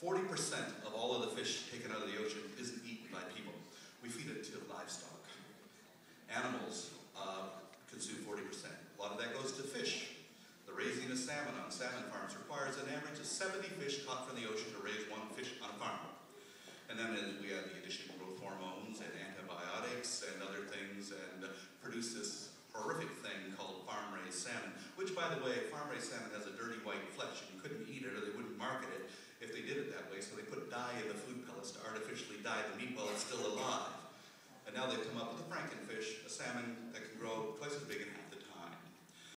40% of all of the fish taken out of the ocean isn't eaten by people. We feed it to livestock. Animals uh, consume 40%. A lot of that goes to fish. The raising of salmon on salmon farms requires an average of 70 fish caught from the ocean to raise one fish on a farm. And then we have the addition of growth hormones and antibiotics and other things and produce this horrific thing called farm-raised salmon, which, by the way, farm-raised salmon has a dirty dye in the food pellets to artificially dye the meat while it's still alive. And now they've come up with a frankenfish, a salmon